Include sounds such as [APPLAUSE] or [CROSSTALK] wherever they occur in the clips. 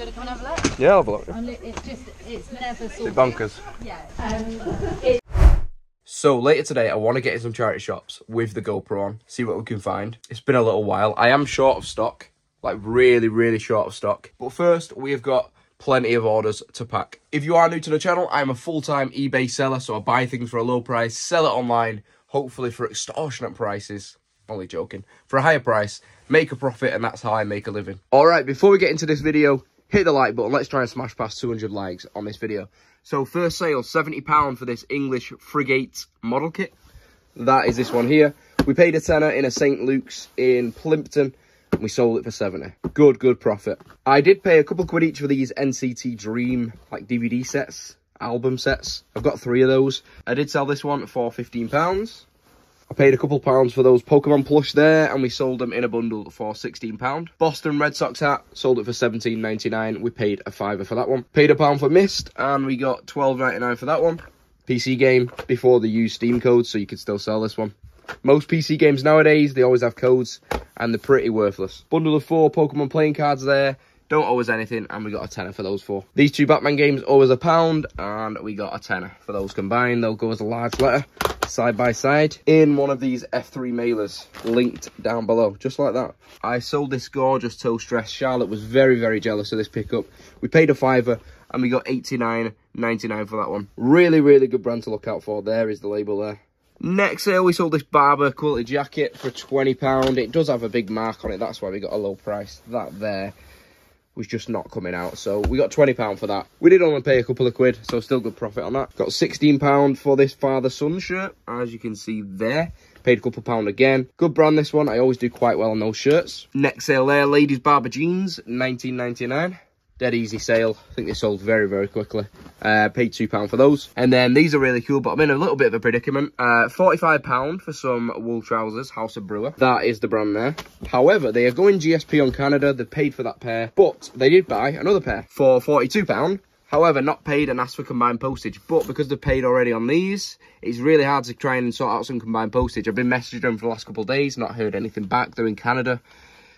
you want to come and have a look? Yeah, I'll have a look. It's just, it's never sorted. bonkers. Yeah. Um, So later today, I want to get in some charity shops with the GoPro on, see what we can find. It's been a little while. I am short of stock, like really, really short of stock. But first, we have got plenty of orders to pack. If you are new to the channel, I'm a full-time eBay seller, so I buy things for a low price, sell it online, hopefully for extortionate prices. Only joking. For a higher price, make a profit, and that's how I make a living. All right, before we get into this video, hit the like button. Let's try and smash past 200 likes on this video. So first sale, £70 for this English frigate model kit. That is this one here. We paid a tenner in a St. Luke's in Plympton. And we sold it for 70. Good, good profit. I did pay a couple quid each for these NCT Dream like DVD sets, album sets. I've got three of those. I did sell this one for £15. I paid a couple pounds for those Pokemon plush there, and we sold them in a bundle for £16. Boston Red Sox hat, sold it for seventeen ninety nine. We paid a fiver for that one. Paid a pound for Mist, and we got twelve ninety nine for that one. PC game before they use Steam codes, so you could still sell this one. Most PC games nowadays, they always have codes, and they're pretty worthless. Bundle of four Pokemon playing cards there. Don't owe us anything, and we got a tenner for those four. These two Batman games owe us a pound, and we got a tenner for those combined. They'll go as a large letter, side by side, in one of these F3 mailers, linked down below, just like that. I sold this gorgeous Toast dress. Charlotte was very, very jealous of this pickup. We paid a fiver, and we got 89.99 for that one. Really, really good brand to look out for. There is the label there. Next sale, we sold this Barbour quality jacket for £20. It does have a big mark on it. That's why we got a low price. That there was just not coming out. So we got £20 for that. We did only pay a couple of quid, so still good profit on that. Got £16 for this father-son shirt, as you can see there. Paid a couple pound again. Good brand, this one. I always do quite well on those shirts. Next sale there, ladies Barbour jeans, 19.99 dead easy sale. I think they sold very, very quickly. Uh, paid £2 for those. And then these are really cool, but I'm in a little bit of a predicament. Uh, £45 for some wool trousers, House of Bruar. That is the brand there. However, they are going GSP on Canada. They paid for that pair, but they did buy another pair for £42. However, not paid and asked for combined postage. But because they've paid already on these, it's really hard to try and sort out some combined postage. I've been messaging them for the last couple of days, not heard anything back. They're in Canada.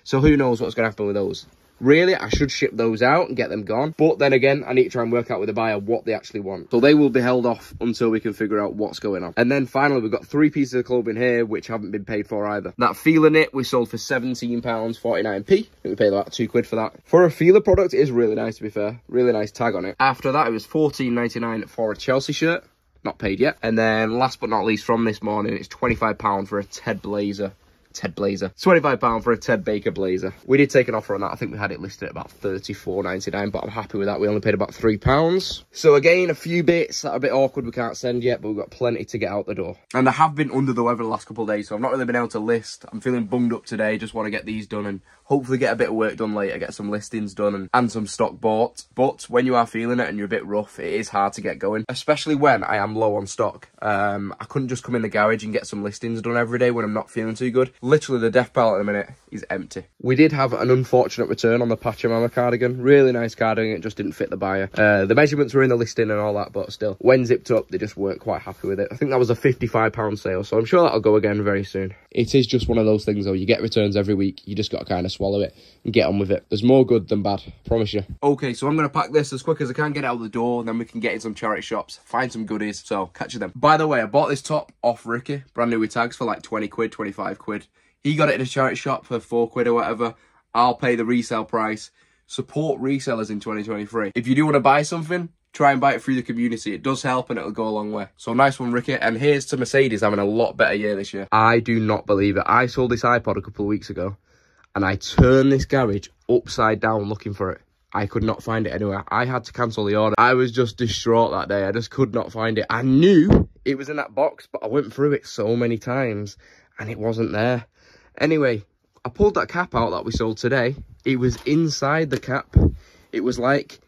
So who knows what's going to happen with those. Really, I should ship those out and get them gone. But then again, I need to try and work out with the buyer what they actually want. So they will be held off until we can figure out what's going on. And then finally, we've got three pieces of clothing here, which haven't been paid for either. That Fila knit we sold for £17.49p. We paid about two quid for that. For a Fila product, it is really nice, to be fair. Really nice tag on it. After that, it was $14.99 for a Chelsea shirt. Not paid yet. And then last but not least from this morning, it's £25 for a Ted Blazer. Ted Blazer. £25 for a Ted Baker blazer. We did take an offer on that. I think we had it listed at about $34.99, but I'm happy with that. We only paid about £3. So again, a few bits that are a bit awkward we can't send yet, but we've got plenty to get out the door. And I have been under the weather the last couple of days, so I've not really been able to list. I'm feeling bunged up today. Just want to get these done and hopefully get a bit of work done later, get some listings done and, and some stock bought. But when you are feeling it and you're a bit rough, it is hard to get going, especially when I am low on stock. Um, I couldn't just come in the garage and get some listings done every day when I'm not feeling too good. Literally, the death pallet at the minute is empty. We did have an unfortunate return on the Pachamama cardigan. Really nice cardigan, it just didn't fit the buyer. Uh, the measurements were in the listing and all that, but still, when zipped up, they just weren't quite happy with it. I think that was a £55 sale, so I'm sure that'll go again very soon. It is just one of those things, though. You get returns every week, you just got to kind of swallow it and get on with it. There's more good than bad, promise you. Okay, so I'm going to pack this as quick as I can, get out the door, and then we can get in some charity shops, find some goodies, so catch you then. By the way, I bought this top off Ricky, brand new with tags for like 20 quid, 25 quid. He got it in a charity shop for 4 quid or whatever. I'll pay the resale price. Support resellers in 2023. If you do want to buy something, try and buy it through the community. It does help and it'll go a long way. So nice one, Ricky. And here's to Mercedes having a lot better year this year. I do not believe it. I sold this iPod a couple of weeks ago and I turned this garage upside down looking for it. I could not find it anywhere. I had to cancel the order. I was just distraught that day. I just could not find it. I knew it was in that box, but I went through it so many times and it wasn't there. Anyway, I pulled that cap out that we sold today. It was inside the cap. It was like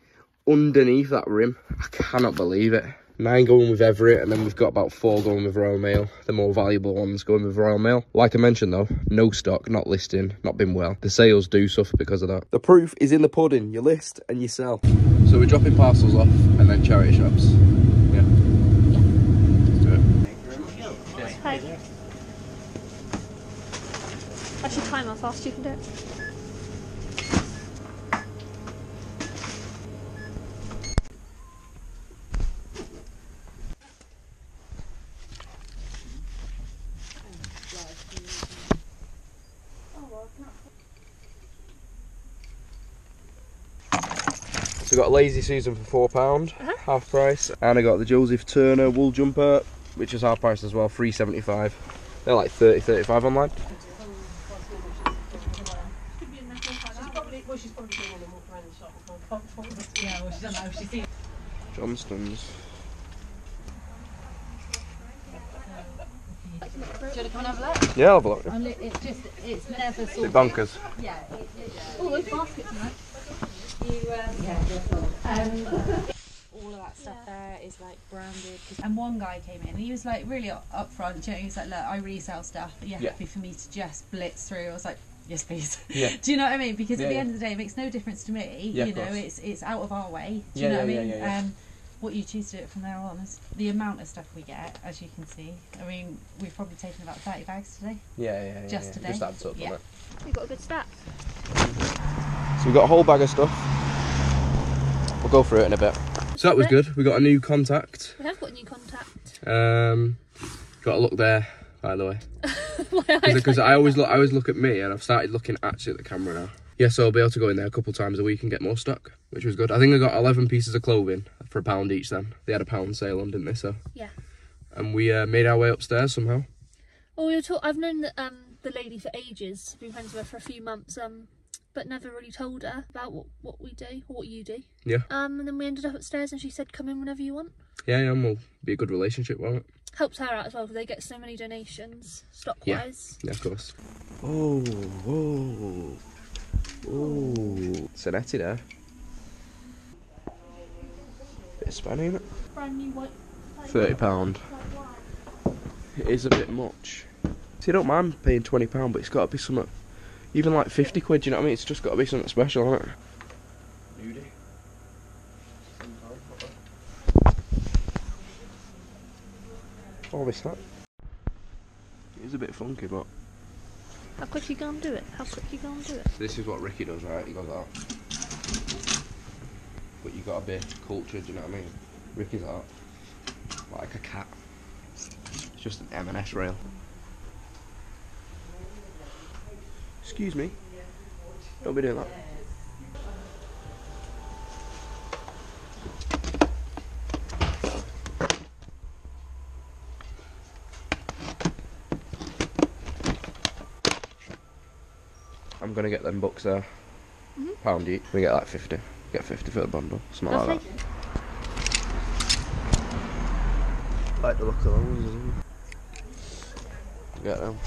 underneath that rim. I cannot believe it. Nine going with Evri, and then we've got about four going with Royal Mail. The more valuable ones going with Royal Mail. Like I mentioned though, no stock, not listing, not been well. The sales do suffer because of that. The proof is in the pudding. You list and you sell. So we're dropping parcels off and then charity shops. Yeah. Let's do it. Hi. I should time how fast you can do it. We got lazy Susan for £4, uh-huh. half price. And I got the Joseph Turner wool jumper, which is half price as well, three seventy five. They're like 30 35 online. yeah, well, she doesn't know. She's seen. Johnston's. Do you want to come and have a look? Yeah, I'll have a look. And It's just, it's never Is sort it bonkers? Yeah. It, it, oh, those baskets are nice. You, um, yeah. Um, all of that stuff there is like branded. And one guy came in, and he was like really up- upfront. You know, he was like, "Look, I resell stuff. Are you Yeah. happy for me to just blitz through?" I was like, "Yes, please." [LAUGHS] Yeah. Do you know what I mean? Because Yeah, at the yeah. end of the day, it makes no difference to me. Yeah, you know, it's it's out of our way. Do Yeah, you know yeah, what I mean? yeah, yeah. Um, what you choose to do it from there on is the amount of stuff we get, as you can see. I mean, we've probably taken about thirty bags today. Yeah, yeah, yeah. Just yeah. today? Just adds up, Yeah. We've got a good stack. So we've got a whole bag of stuff. We'll go through it in a bit. So that was good. We got a new contact. We have got a new contact. Um, got a look there, by the way. [LAUGHS] Because like I always look, I always look at me, and I've started looking actually at the camera now. Yeah, so I'll be able to go in there a couple times a week and get more stock, which was good. I think I got 11 pieces of clothing for a pound each. Then they had a pound sale on, didn't they? So Yeah. and we uh, made our way upstairs somehow. Well, we were talk- I've known the, um, the lady for ages. Been friends with her for a few months. Um, but never really told her about what, what we do or what you do. Yeah. Um, and then we ended up upstairs, and she said, "Come in whenever you want." Yeah, yeah, and we'll be a good relationship, won't it? Helps her out as well because they get so many donations stock Yeah. wise. Yeah, of course. Oh, oh, oh. Sonetti there. Bit of spanny in it. Brand new white. Thirty pound. It is a bit much. See, I don't mind paying twenty pound, but it's got to be something. Even like fifty quid, you know what I mean? It's just got to be something special, hasn't it? Oh, this that. It is a bit funky, but How quick you gonna do it? How quick you gonna do it? this is what Ricky does, right? He goes out. But you got to be cultured, you know what I mean? Ricky's out like a cat. It's just an M&S rail. Excuse me. Don't be doing that. I'm gonna get them books there. Mm-hmm. Pound each. We get like 50. Get 50 for the bundle. Something like that. Like the look of those. isn't it? Get them.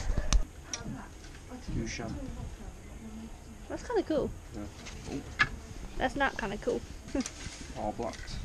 Husham. That's kind of cool. That's not kind of cool. [LAUGHS] All blacks.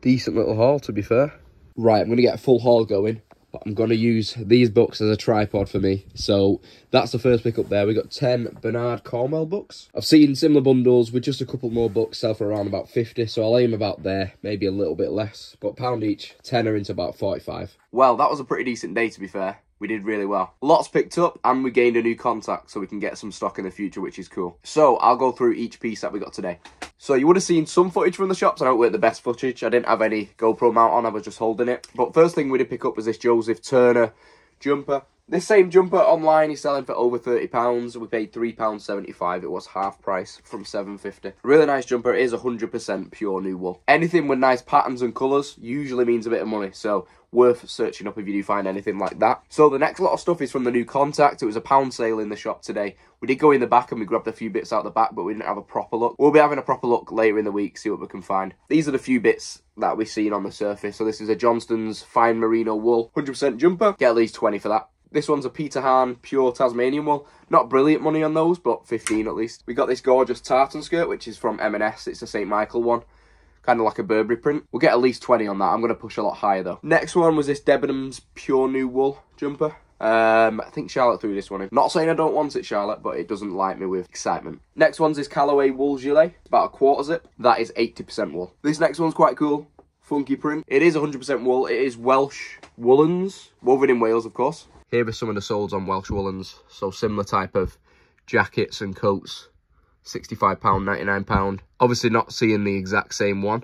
Decent little haul, to be fair. Right, I'm going to get a full haul going. But I'm going to use these books as a tripod for me. So that's the first pick up there. We got 10 Bernard Cornwell books. I've seen similar bundles with just a couple more books sell for around about 50. So I'll aim about there, maybe a little bit less. But pound each, 10 are into about 45. Well, that was a pretty decent day, to be fair. We did really well. Lots picked up and we gained a new contact so we can get some stock in the future, which is cool. So I'll go through each piece that we got today. So you would have seen some footage from the shops. I don't work the best footage. I didn't have any GoPro mount on. I was just holding it. But first thing we did pick up was this Joseph Turner jumper. This same jumper online is selling for over £30. We paid £3.75. It was half price from $7.50. Really nice jumper. It is 100% pure new wool. Anything with nice patterns and colours usually means a bit of money. So worth searching up if you do find anything like that. So the next lot of stuff is from the new Contact. It was a pound sale in the shop today. We did go in the back and we grabbed a few bits out the back, but we didn't have a proper look. We'll be having a proper look later in the week, see what we can find. These are the few bits that we've seen on the surface. So this is a Johnston's Fine Merino Wool 100% jumper. Get at least 20 for that. This one's a Peter Hahn pure Tasmanian wool. Not brilliant money on those, but 15 at least. We got this gorgeous tartan skirt, which is from M&S. It's a St. Michael one. Kind of like a Burberry print. We'll get at least 20 on that. I'm going to push a lot higher though. Next one was this Debenhams pure new wool jumper. Um, I think Charlotte threw this one in. Not saying I don't want it, Charlotte, but it doesn't light me with excitement. Next one's this Callaway wool gilet. It's about a quarter zip. That is 80% wool. This next one's quite cool. Funky print. It is 100% wool. It is Welsh woolens. Woven in Wales, of course. Here are some of the soles on Welsh woolens. So similar type of jackets and coats. £65, £99. Obviously not seeing the exact same one,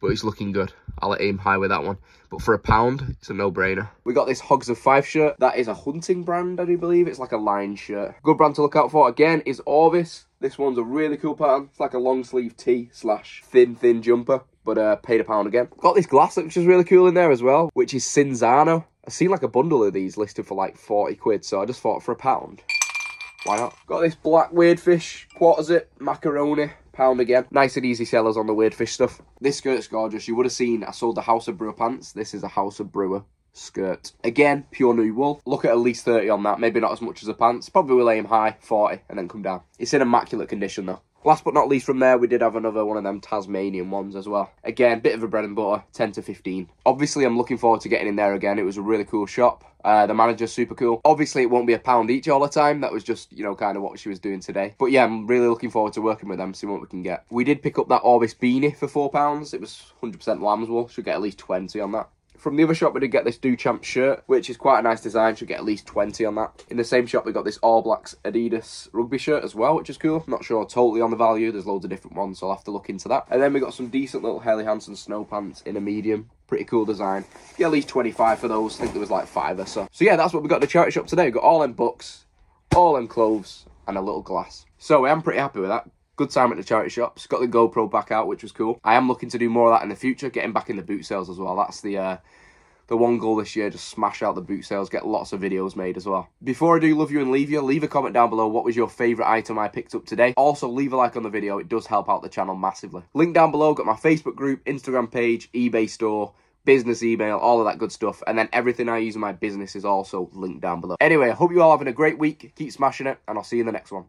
but it's looking good. I'll aim high with that one. But for a pound, it's a no-brainer. We got this Hoggs of Fife shirt. That is a hunting brand, I do believe. It's like a line shirt. Good brand to look out for. Again, is Orvis. This one's a really cool pattern. It's like a long sleeve tee slash thin, thin jumper, but uh, paid a pound again. Got this glass which is really cool in there as well, which is Cinzano. I seen like a bundle of these listed for like 40 quid, so I just thought for a pound. Why not? Got this black weird fish, quarter zip, macaroni, pound again. Nice and easy sellers on the weird fish stuff. This skirt's gorgeous. You would have seen I sold the House of Bruar pants. This is a House of Bruar skirt. Again, pure new wool. Look at at least 30 on that. Maybe not as much as the pants. Probably will aim high, 40, and then come down. It's in immaculate condition though. Last but not least from there, we did have another one of them Tasmanian ones as well. Again, bit of a bread and butter, 10 to 15. Obviously, I'm looking forward to getting in there again. It was a really cool shop. Uh, the manager's super cool. Obviously, it won't be a pound each all the time. That was just, you know, kind of what she was doing today. But yeah, I'm really looking forward to working with them, seeing what we can get. We did pick up that Orvis beanie for £4. It was 100% lamb's wool. Should get at least 20 on that. From the other shop, we did get this Do Duchamp shirt, which is quite a nice design. Should get at least 20 on that. In the same shop, we got this All Blacks Adidas rugby shirt as well, which is cool. Not sure totally on the value. There's loads of different ones, so I'll have to look into that. And then we got some decent little Helly Hansen snow pants in a medium. Pretty cool design. Get at least 25 for those. I think there was like five or so. So yeah, that's what we got the charity shop today. We got all them books, all them clothes, and a little glass. So I'm pretty happy with that good time at the charity shops. Got the GoPro back out, which was cool. I am looking to do more of that in the future, getting back in the boot sales as well. That's the uh, the one goal this year, just smash out the boot sales, get lots of videos made as well. Before I do love you and leave you, leave a comment down below what was your favourite item I picked up today. Also, leave a like on the video, it does help out the channel massively. Link down below, got my Facebook group, Instagram page, eBay store, business email, all of that good stuff. And then everything I use in my business is also linked down below. Anyway, I hope you all having a great week, keep smashing it, and I'll see you in the next one.